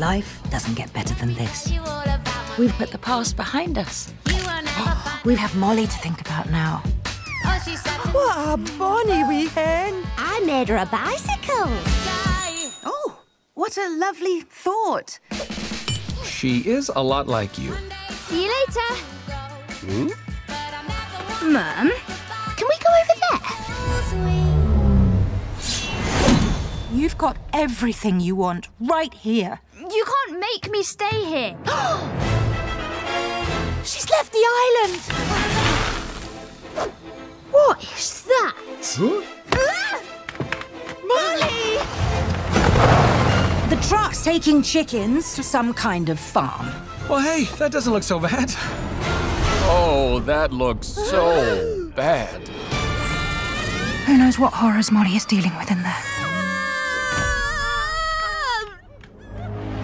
Life doesn't get better than this. We've put the past behind us. We have Molly to think about now. What a bonny wee hen. I made her a bicycle. Oh, what a lovely thought. She is a lot like you. See you later. Hmm? Mum, can we go over there? You've got everything you want right here. You can't make me stay here. She's left the island. What is that? Molly! The truck's taking chickens to some kind of farm. Well, hey, that doesn't look so bad. Oh, that looks so bad. Who knows what horrors Molly is dealing with in there?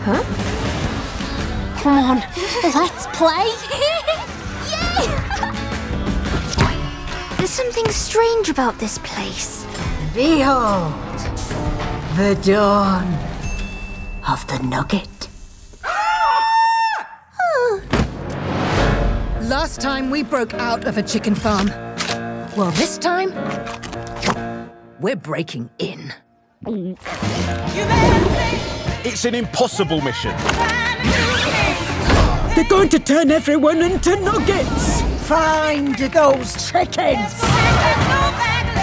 Huh? Come on, let's play. There's something strange about this place. Behold, the dawn of the nugget. Ah! Oh. Last time we broke out of a chicken farm. Well, this time, we're breaking in. It's an impossible mission. They're going to turn everyone into nuggets. Find those chickens!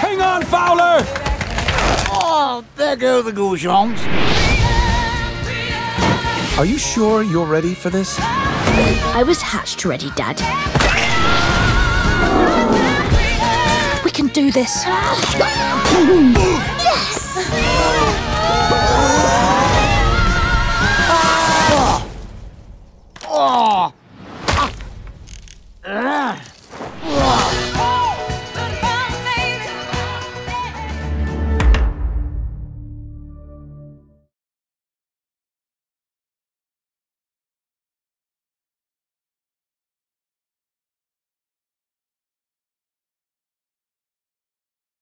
Hang on, Fowler! Oh, there go the goujons. Are you sure you're ready for this? I was hatched ready, Dad. We can do this. yes!